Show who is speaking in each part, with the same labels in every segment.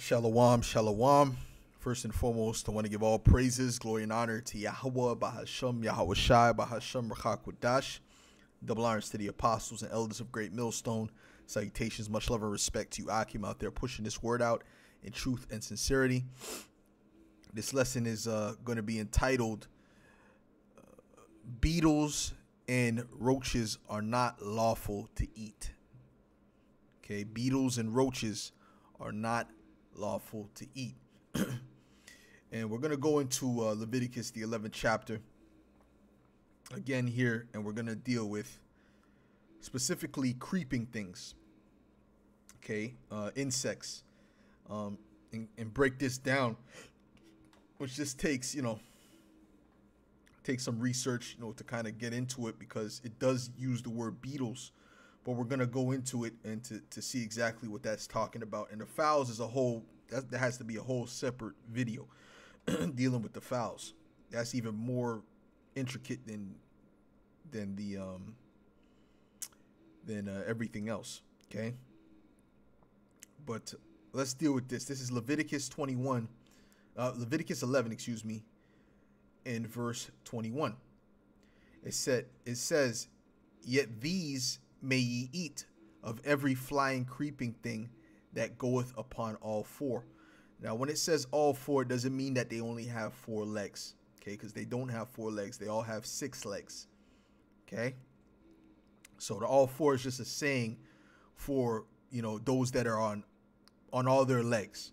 Speaker 1: Shalom, shalom. First and foremost, I want to give all praises, glory, and honor to Yahweh, Bahasham, Yahweh Shai, Bahasham, Rachakwadash. Double honors to the apostles and elders of Great Millstone. Salutations, much love and respect to you, Akim, out there pushing this word out in truth and sincerity. This lesson is uh, going to be entitled Beetles and Roaches Are Not Lawful to Eat. Okay, beetles and roaches are not lawful to eat. and we're going to go into uh, Leviticus, the 11th chapter, again here, and we're going to deal with specifically creeping things, okay, uh, insects, um, and, and break this down, which just takes, you know, take some research, you know, to kind of get into it because it does use the word beetles but we're gonna go into it and to, to see exactly what that's talking about. And the fowls is a whole that, that has to be a whole separate video dealing with the fowls. That's even more intricate than than the um than uh, everything else. Okay, but let's deal with this. This is Leviticus 21, uh, Leviticus 11, excuse me, in verse 21. It said it says, "Yet these." May ye eat of every flying creeping thing that goeth upon all four. Now, when it says all four, it doesn't mean that they only have four legs, okay? Because they don't have four legs, they all have six legs, okay? So the all four is just a saying for you know those that are on on all their legs,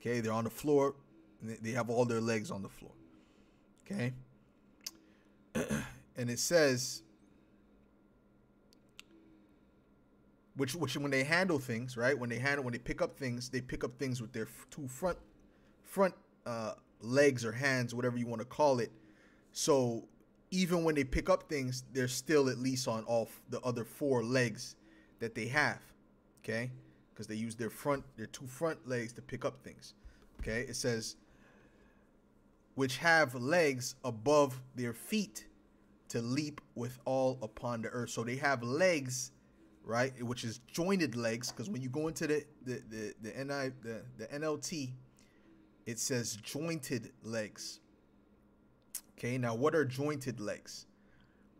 Speaker 1: okay? They're on the floor, they have all their legs on the floor, okay? and it says which which when they handle things, right? When they handle when they pick up things, they pick up things with their two front front uh, legs or hands, whatever you want to call it. So even when they pick up things, they're still at least on all the other four legs that they have. Okay, because they use their front their two front legs to pick up things. Okay, it says which have legs above their feet to leap with all upon the earth. So they have legs right? Which is jointed legs, because when you go into the the the, the NI the, the NLT, it says jointed legs. Okay, now what are jointed legs?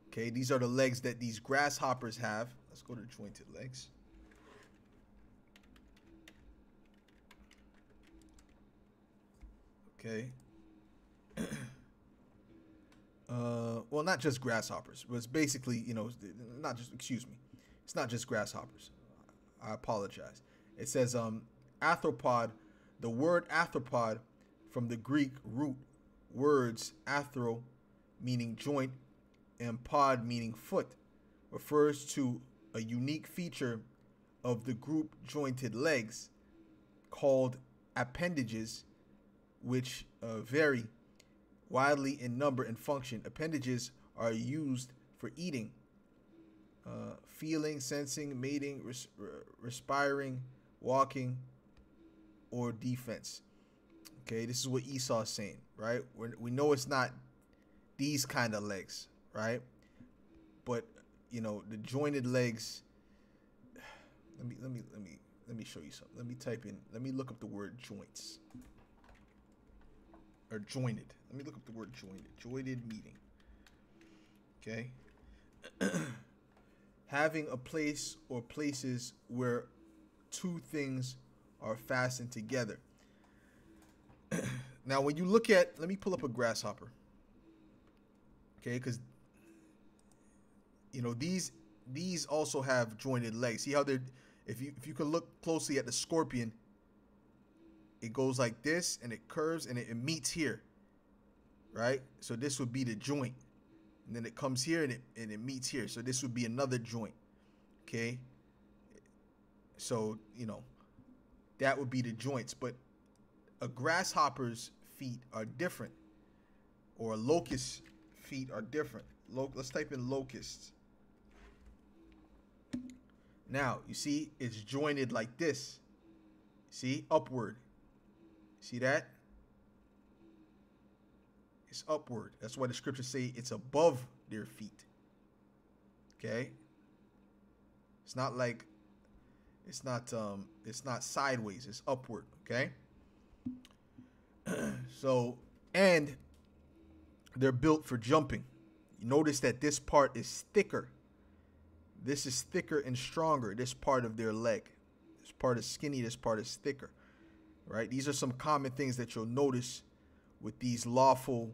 Speaker 1: Okay, these are the legs that these grasshoppers have. Let's go to jointed legs. Okay. uh, well, not just grasshoppers, but it's basically, you know, not just, excuse me, it's not just grasshoppers. I apologize. It says um, arthropod. The word arthropod from the Greek root words athro, meaning joint, and pod, meaning foot, refers to a unique feature of the group jointed legs called appendages, which uh, vary widely in number and function. Appendages are used for eating, uh, feeling, sensing, mating, res- respiring, walking, or defense. Okay, this is what Esau's saying, right? We're, we know it's not these kind of legs, right? But you know the jointed legs. Let me let me let me let me show you something. Let me type in. Let me look up the word joints or jointed. Let me look up the word jointed. Jointed meeting. Okay. having a place or places where two things are fastened together. now, when you look at, let me pull up a grasshopper. Okay, because you know these these also have jointed legs. See how they're if you if you can look closely at the scorpion, it goes like this and it curves and it, it meets here. Right? So this would be the joint and then it comes here and it and it meets here. So this would be another joint. Okay. So, you know, that would be the joints, but a grasshopper's feet are different or a locust feet are different. Let's type in locusts. Now, you see it's jointed like this. See, upward. See that? It's upward. That's why the scriptures say it's above their feet. Okay? It's not like it's not um it's not sideways, it's upward, okay? so, and they're built for jumping. You notice that this part is thicker. This is thicker and stronger, this part of their leg. This part is skinny, this part is thicker. Right? These are some common things that you'll notice with these lawful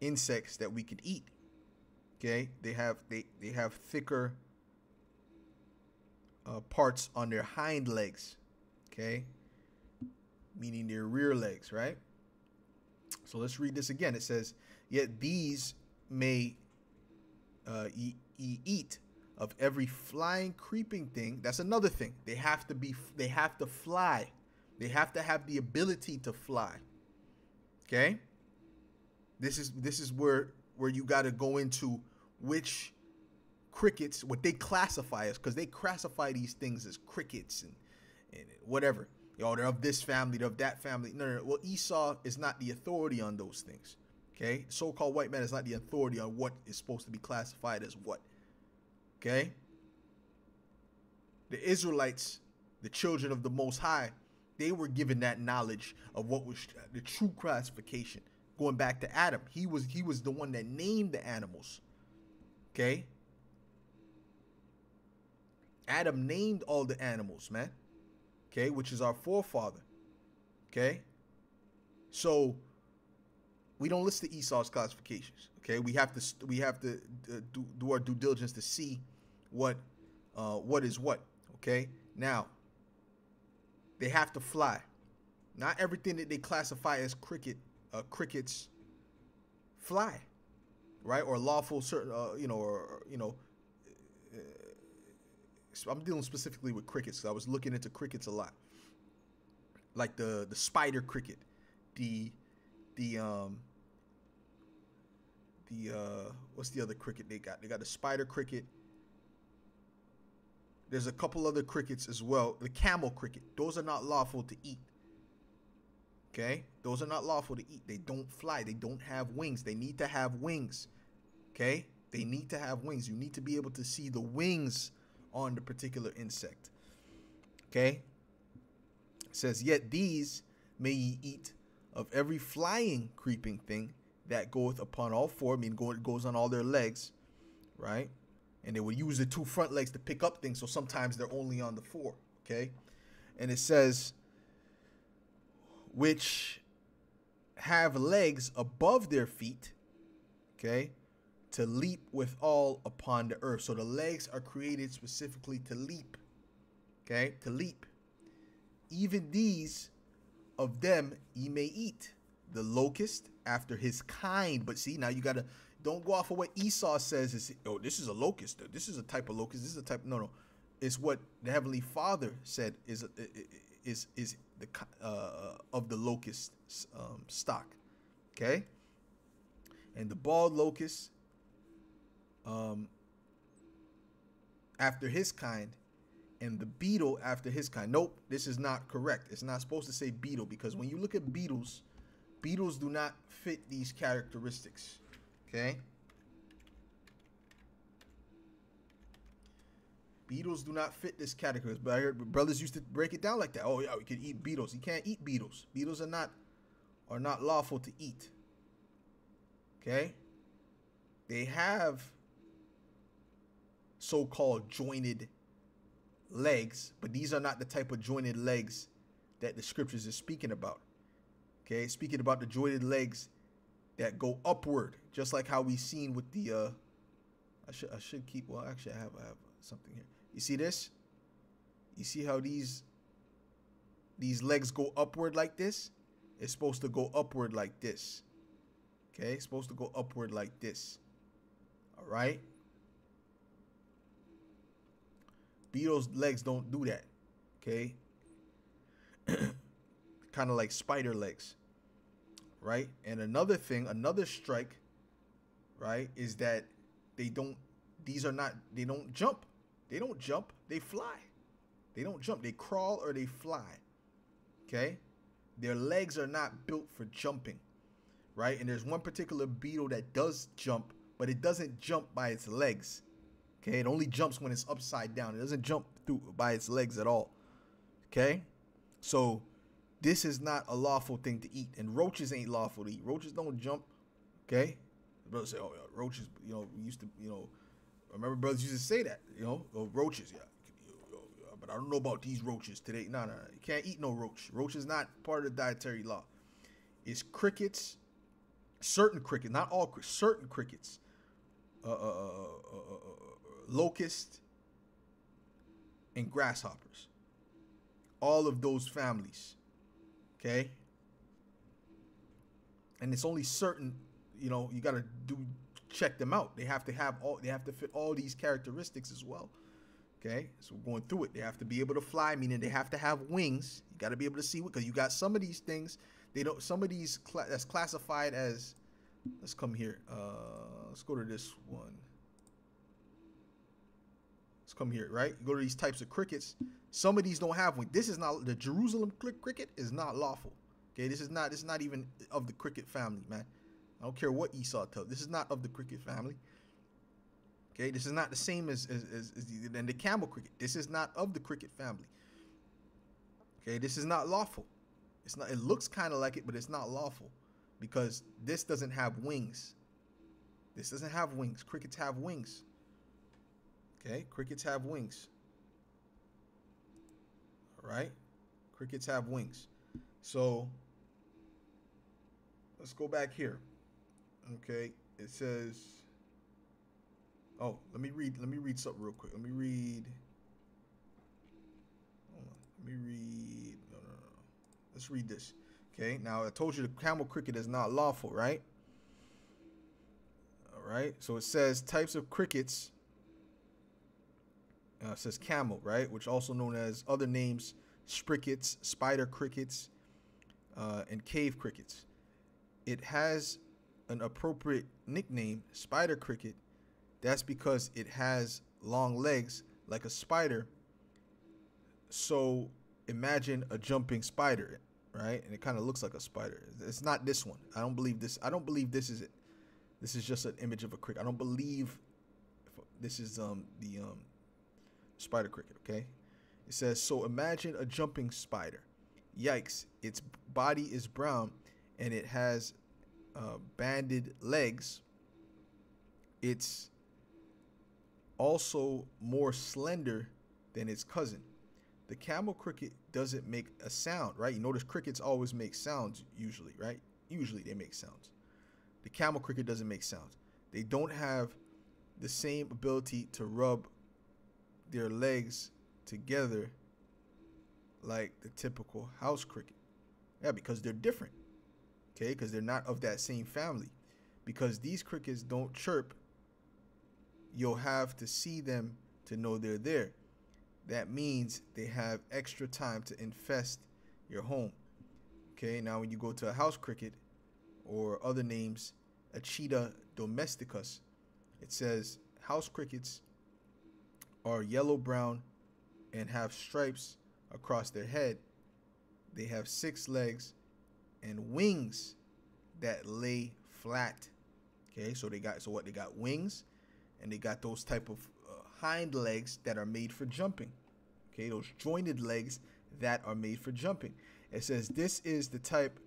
Speaker 1: insects that we could eat. Okay? They have they they have thicker uh, parts on their hind legs. Okay? Meaning their rear legs, right? So let's read this again. It says, Yet these may uh, eat of every flying, creeping thing. That's another thing. They have to be. They have to fly. They have to have the ability to fly. Okay. This is this is where where you got to go into which crickets, what they classify as, because they classify these things as crickets and, and whatever. Yo, they're of this family, they're of that family. No, no, no. Well, Esau is not the authority on those things. Okay? So called white man is not the authority on what is supposed to be classified as what. Okay? The Israelites, the children of the Most High, they were given that knowledge of what was the true classification. Going back to Adam, he was he was the one that named the animals. Okay? Adam named all the animals, man. Okay, which is our forefather. Okay? So we don't list the Esau's classifications. Okay, we have to we have to uh, do, do our due diligence to see what uh, what is what. Okay, now they have to fly. Not everything that they classify as cricket uh, crickets fly, right? Or lawful certain uh, you know or you know. Uh, I'm dealing specifically with crickets. I was looking into crickets a lot, like the the spider cricket, the the um the uh what's the other cricket they got? They got the spider cricket. There's a couple other crickets as well. The camel cricket. Those are not lawful to eat. Okay? Those are not lawful to eat. They don't fly. They don't have wings. They need to have wings. Okay? They need to have wings. You need to be able to see the wings on the particular insect. Okay? It says, Yet these may ye eat of every flying creeping thing that goeth upon all four, I mean, go, goes on all their legs, right? And they would use the two front legs to pick up things, so sometimes they're only on the four, okay? And it says, which have legs above their feet, okay, to leap with all upon the earth. So the legs are created specifically to leap, okay, to leap. Even these of them ye may eat the locust after his kind. But see, now you gotta don't go off of what Esau says. Is oh, this is a locust. This is a type of locust. This is a type. No, no, it's what the heavenly Father said is is is the uh, of the locust um, stock. Okay, and the bald locust. Um, after his kind, and the beetle after his kind. Nope, this is not correct. It's not supposed to say beetle because when you look at beetles, beetles do not fit these characteristics. Okay? Beetles do not fit this category. But I heard brothers used to break it down like that. Oh yeah, we could eat beetles. You can't eat beetles. Beetles are not are not lawful to eat. Okay? They have so-called jointed legs, but these are not the type of jointed legs that the scriptures is speaking about. Okay, speaking about the jointed legs that go upward, just like how we seen with the uh I should I should keep well actually I have I have something here. You see this? You see how these these legs go upward like this? It's supposed to go upward like this. Okay, it's supposed to go upward like this. All right? Beetle's legs don't do that. Okay? kind of like spider legs. Right? And another thing, another strike, right, is that they don't these are not they don't jump. They don't jump, they fly. They don't jump, they crawl or they fly. Okay? Their legs are not built for jumping. Right? And there's one particular beetle that does jump, but it doesn't jump by its legs. Okay, it only jumps when it's upside down. It doesn't jump through by its legs at all. Okay, so this is not a lawful thing to eat, and roaches ain't lawful to eat. Roaches don't jump. Okay, brothers say, "Oh, yeah, roaches." You know, used to, you know, I remember brothers used to say that. You know, oh, roaches, yeah. But I don't know about these roaches today. No, no, no. You can't eat no roach. Roach is not part of the dietary law. It's crickets, certain crickets, not all crickets, certain crickets, uh, uh, uh, locusts, and grasshoppers. All of those families Okay. And it's only certain, you know, you got to do check them out. They have to have all they have to fit all these characteristics as well. Okay, so we're going through it. They have to be able to fly, meaning they have to have wings. You got to be able to see what because you got some of these things. They don't. Some of these that's classified as. Let's come here. Uh, let's go to this one. Let's come here, right? You go to these types of crickets. Some of these don't have one. This is not the Jerusalem cricket is not lawful. Okay, this is not this is not even of the cricket family, man. I don't care what Esau tells. This is not of the cricket family. Okay, this is not the same as as, as, as the, the camel cricket. This is not of the cricket family. Okay, this is not lawful. It's not. It looks kind of like it, but it's not lawful because this doesn't have wings. This doesn't have wings. Crickets have wings. Okay, crickets have wings All right, Crickets have wings. So let's go back here. Okay, it says. Oh, let me read. Let me read something real quick. Let me read. Hold on. Let me read. No, no, no. Let's read this. Okay. Now I told you the camel cricket is not lawful, right? All right. So it says types of crickets uh, says camel, right? Which also known as other names, sprickets, spider crickets, uh, and cave crickets. It has an appropriate nickname, spider cricket. That's because it has long legs like a spider. So imagine a jumping spider, right? And it kind of looks like a spider. It's not this one. I don't believe this. I don't believe this is it. This is just an image of a cricket. I don't believe this is um the um spider cricket, okay? It says, so imagine a jumping spider. Yikes, its body is brown and it has uh, banded legs. It's also more slender than its cousin. The camel cricket doesn't make a sound, right? You notice crickets always make sounds, usually, right? Usually they make sounds. The camel cricket doesn't make sounds. They don't have the same ability to rub their legs together like the typical house cricket. Yeah, because they're different. Okay, because they're not of that same family. Because these crickets don't chirp, you'll have to see them to know they're there. That means they have extra time to infest your home. Okay, now when you go to a house cricket or other names, Acheta domesticus, it says house crickets are yellow brown and have stripes across their head. They have six legs and wings that lay flat. Okay, so they got so what they got wings and they got those type of uh, hind legs that are made for jumping. Okay, those jointed legs that are made for jumping. It says this is the type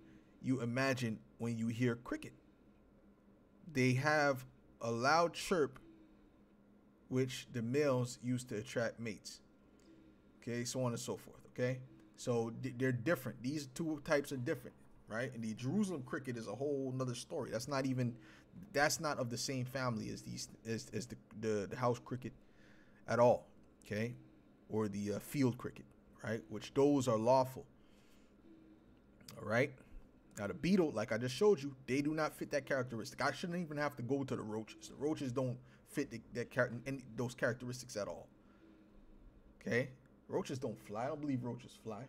Speaker 1: you imagine when you hear cricket. They have a loud chirp which the males use to attract mates. Okay, so on and so forth. Okay, so they're different. These two types are different, right? And the Jerusalem cricket is a whole nother story. That's not even that's not of the same family as these as, as the, the, the house cricket at all. Okay, or the uh, field cricket, right? Which those are lawful. All right. Now the beetle, like I just showed you, they do not fit that characteristic. I shouldn't even have to go to the roaches. The roaches don't fit the, that character any those characteristics at all. Okay, roaches don't fly. I don't believe roaches fly,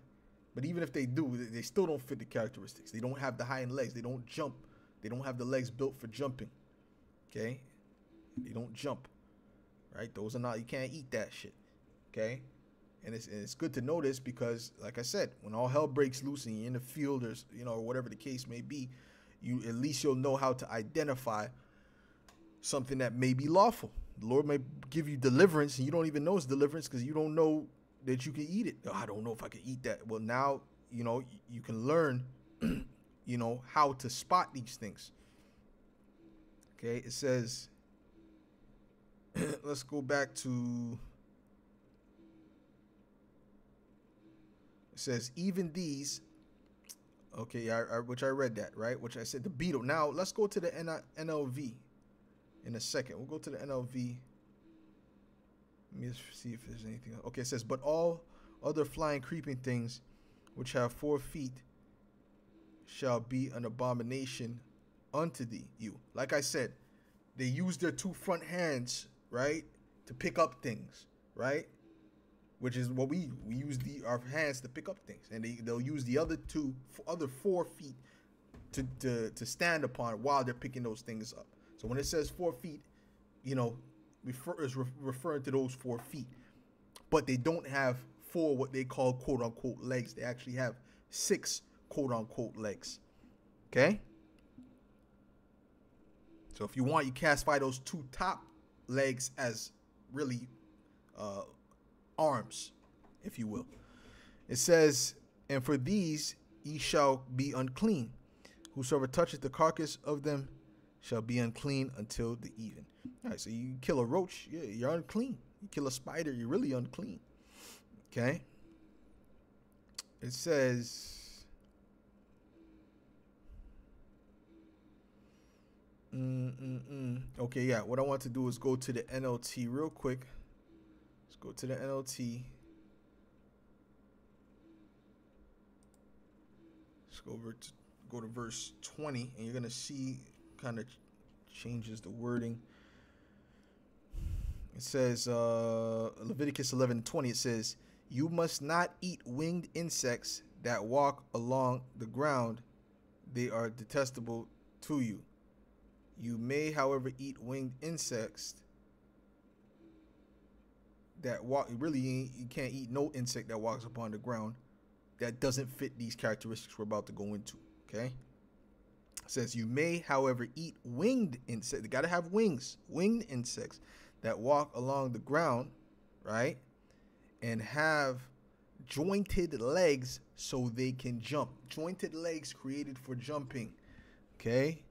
Speaker 1: but even if they do, they still don't fit the characteristics. They don't have the hind legs. They don't jump. They don't have the legs built for jumping. Okay, they don't jump. Right? Those are not. You can't eat that shit. Okay. And it's, and it's good to know this because, like I said, when all hell breaks loose and you're in the field or you know or whatever the case may be, you at least you'll know how to identify something that may be lawful. The Lord may give you deliverance and you don't even know it's deliverance because you don't know that you can eat it. I don't know if I can eat that. Well, now you know, you can learn, you know, how to spot these things. Okay, it says, let's go back to, it says, even these, okay, I, I, which I read that, right? Which I said the beetle. Now, let's go to the NLV in a second. We'll go to the NLV. Let me see if there's anything. Okay, it says, but all other flying, creeping things which have four feet shall be an abomination unto thee, you. Like I said, they use their two front hands, right, to pick up things, right? Which is what we we use the our hands to pick up things, and they they'll use the other two other four feet to to to stand upon while they're picking those things up. So when it says four feet, you know, refer, is re- referring to those four feet, but they don't have four what they call quote unquote legs. They actually have six quote unquote legs. Okay. So if you want, you classify those two top legs as really uh, arms, if you will. It says, And for these ye shall be unclean. Whosoever toucheth the carcass of them shall be unclean until the even. All right, so you kill a roach, yeah, you're unclean. You kill a spider, you're really unclean. Okay. It says, Mm-mm-mm. Okay, yeah. What I want to do is go to the NLT real quick. Let's go to the NLT. Let's go over to go to verse 20, and you're gonna see kind of changes the wording. It says uh, Leviticus 11 20. It says, "You must not eat winged insects that walk along the ground; they are detestable to you." You may, however, eat winged insects that walk. Really, you can't eat no insect that walks upon the ground that doesn't fit these characteristics we're about to go into. Okay. Says you may, however, eat winged insects. They gotta have wings. Winged insects that walk along the ground, right, and have jointed legs so they can jump. Jointed legs created for jumping. Okay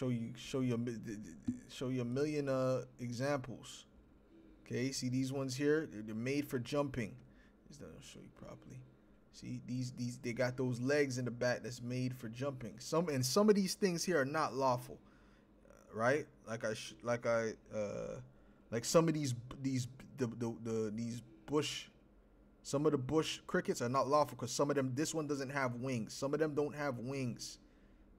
Speaker 1: show you show you show you a million uh examples. Okay, see these ones here? They're, they're made for jumping. Just don't show you properly. See these these they got those legs in the back that's made for jumping. Some and some of these things here are not lawful, uh, right? Like I like I uh like some of these these the the, the these bush some of the bush crickets are not lawful because some of them this one doesn't have wings. Some of them don't have wings.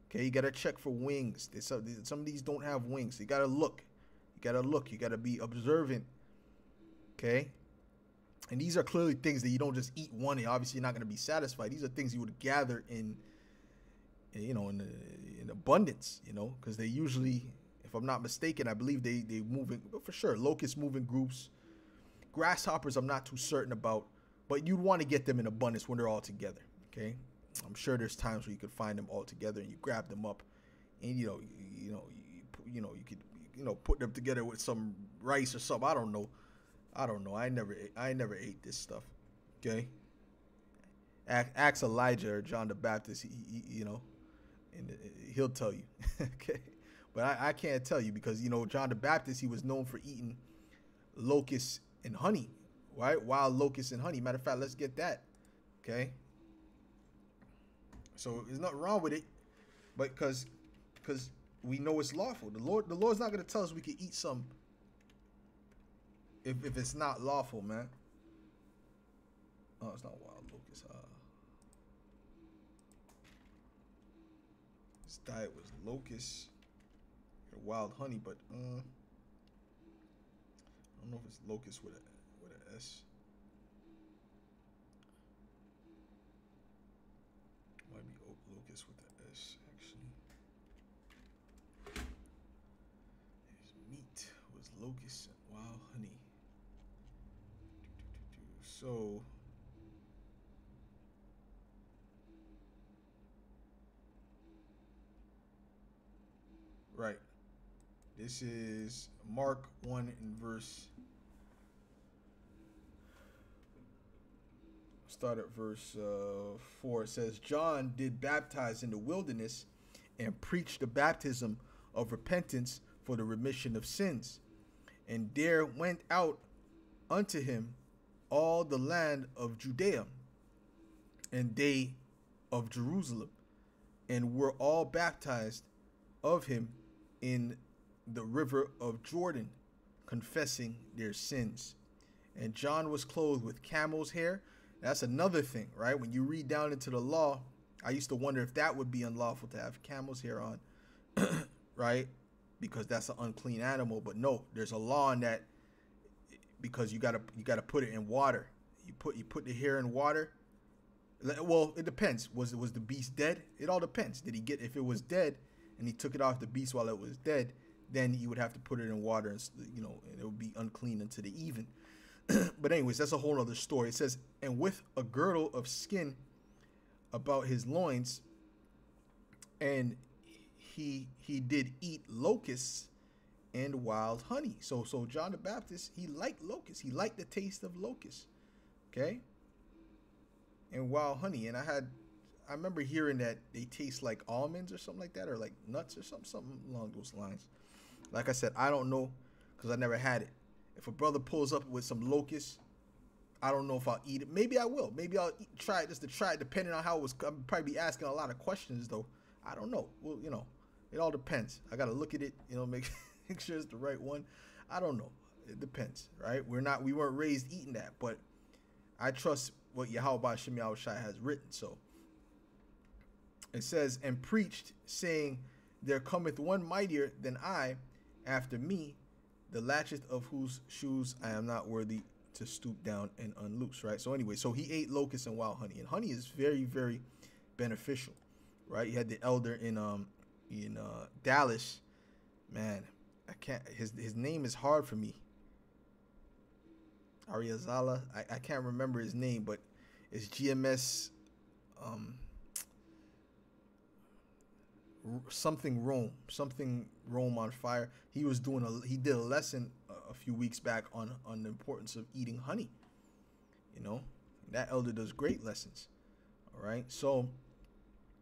Speaker 1: Okay, you gotta check for wings. Some, some of these don't have wings. You gotta look. You gotta look. You gotta be observant. Okay. And these are clearly things that you don't just eat one and obviously you're not gonna be satisfied. These are things you would gather in, you know, in in abundance. You know, because they usually, if I'm not mistaken, I believe they they moving for sure. Locusts moving groups. Grasshoppers, I'm not too certain about, but you'd want to get them in abundance when they're all together. Okay. I'm sure there's times where you could find them all together and you grab them up, and you know, you, you know, you, you know, you could, you know, put them together with some rice or something. I don't know. I don't know. I never, I never ate this stuff. Okay. Ask Elijah or John the Baptist. He, he, you know, and uh, he'll tell you. okay. But I, I can't tell you because you know John the Baptist he was known for eating locusts and honey, right? Wild locusts and honey. Matter of fact, let's get that. Okay. So there's nothing wrong with it, but because because we know it's lawful. The Lord the Lord's not gonna tell us we can eat some if if it's not lawful, man. Oh, it's not wild locust. Uh, this diet was locust, wild honey, but uh, I don't know if it's locust with a with an S. Might be locust with the S, actually. His meat was locust and wild honey. So. Right. This is Mark 1 in verse start at verse uh, 4. It says, John did baptize in the wilderness and preached the baptism of repentance for the remission of sins. And there went out unto him all the land of Judea and they of Jerusalem, and were all baptized of him in the river of Jordan, confessing their sins. And John was clothed with camel's hair. That's another thing, right? When you read down into the law, I used to wonder if that would be unlawful to have camel's hair on, right? Because that's an unclean animal. But no, there's a law on that because you gotta you gotta put it in water. You put you put the hair in water. Well, it depends. Was was the beast dead? It all depends. Did he get if it was dead and he took it off the beast while it was dead? Then you would have to put it in water, and you know, and it would be unclean until the even. but anyways, that's a whole other story. It says, and with a girdle of skin about his loins, and he he did eat locusts and wild honey. So so John the Baptist, he liked locusts. He liked the taste of locusts. Okay? And wild honey. And I had I remember hearing that they taste like almonds or something like that, or like nuts or something, something along those lines. Like I said, I don't know because I never had it. If a brother pulls up with some locusts, I don't know if I'll eat it. Maybe I will. Maybe I'll eat, try it just to try it, depending on how it was. I'll probably be asking a lot of questions though. I don't know. Well, you know, it all depends. I gotta look at it. You know, make make sure it's the right one. I don't know. It depends, right? We're not. We weren't raised eating that, but I trust what Yahweh Shem Shai has written. So it says, and preached, saying, There cometh one mightier than I after me, the latchet of whose shoes I am not worthy to stoop down and unloose, right? So anyway, so he ate locusts and wild honey, and honey is very, very beneficial, right? He had the elder in um in uh, Dallas, man. I can't. His his name is hard for me. Ariazala. I, I can't remember his name, but it's GMS. Um, something Rome, something Rome on fire. He was doing a he did a lesson a, a few weeks back on on the importance of eating honey. You know, that elder does great lessons. All right, so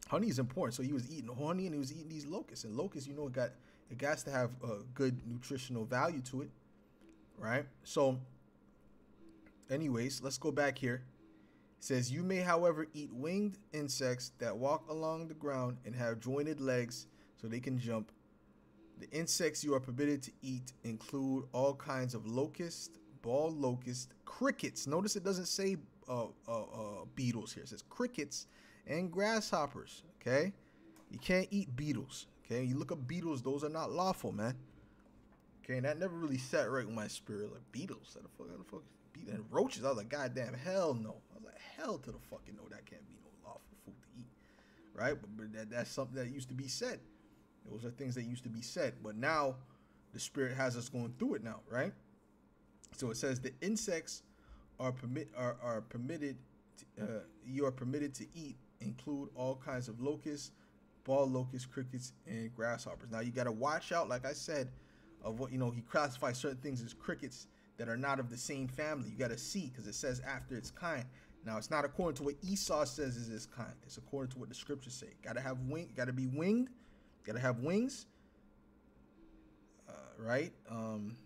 Speaker 1: honey is important. So he was eating honey and he was eating these locusts, and locusts, you know, got it has to have a good nutritional value to it, right? So, anyways, let's go back here says, You may, however, eat winged insects that walk along the ground and have jointed legs so they can jump. The insects you are permitted to eat include all kinds of locusts, bald locusts, crickets. Notice it doesn't say uh, uh, uh, beetles here. It says crickets and grasshoppers. Okay, you can't eat beetles. Okay, you look up beetles, those are not lawful, man. Okay, and that never really sat right with my spirit. Like beetles, how the fuck, how the fuck, and roaches. I was like, goddamn, hell no I was like, hell to the fucking no. That can't be no lawful food to eat, right? But, but that, that's something that used to be said. Those are things that used to be said, but now the spirit has us going through it now, right? So it says the insects are permit are, are permitted. To, uh, you are permitted to eat include all kinds of locusts, bald locusts, crickets, and grasshoppers. Now you got to watch out, like I said, of what you know. He classifies certain things as crickets that are not of the same family. You got to see because it says after its kind. Now it's not according to what Esau says is his kind. It's according to what the scriptures say. Got to have wing. Got to be winged. Got to have wings. Uh, right. Um,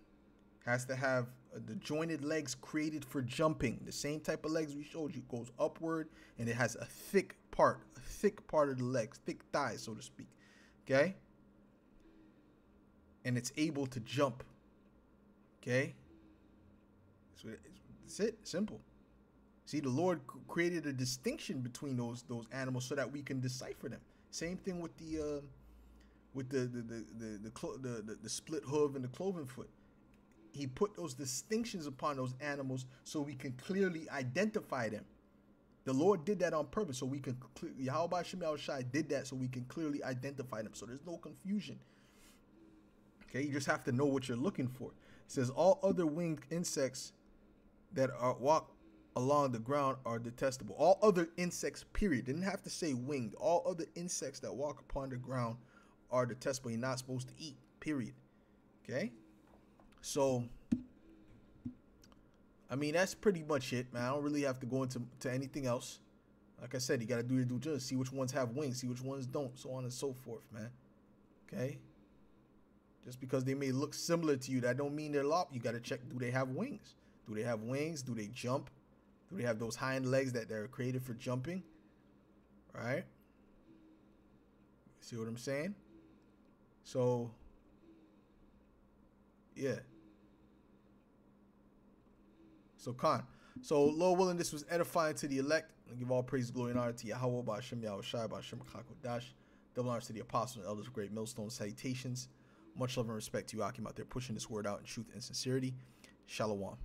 Speaker 1: has to have the jointed legs created for jumping. The same type of legs we showed you goes upward, and it has a thick part, a thick part of the legs, thick thighs, so to speak. Okay. And it's able to jump. Okay. So that's it. Simple. See, the Lord created a distinction between those those animals so that we can decipher them. Same thing with the uh, with the the the the the, the the, the split hoof and the cloven foot. He put those distinctions upon those animals so we can clearly identify them. The Lord did that on purpose so we can clearly, Yahweh Shem Shai did that so we can clearly identify them. So there's no confusion. Okay, you just have to know what you're looking for. It says all other winged insects that are walk along the ground are detestable. All other insects, period. Didn't have to say winged. All other insects that walk upon the ground are detestable. You're not supposed to eat, period. Okay? So, I mean, that's pretty much it, man. I don't really have to go into to anything else. Like I said, you got to do your due diligence, see which ones have wings, see which ones don't, so on and so forth, man. Okay? Just because they may look similar to you, that don't mean they're lop. You got to check, do they have wings? Do they have wings? Do they jump? Do they have those hind legs that they're created for jumping? Right? See what I'm saying? So, yeah. So, Khan. So, Lord willing, this was edifying to the elect. Give all praise, glory, and honor to Yahweh, by Hashem, Yahweh Shai, by Hashem, Dash. Double honors to the apostles and elders of Great Millstone. Salutations. Much love and respect to you, Akim, out there pushing this word out in truth and sincerity. Shalom.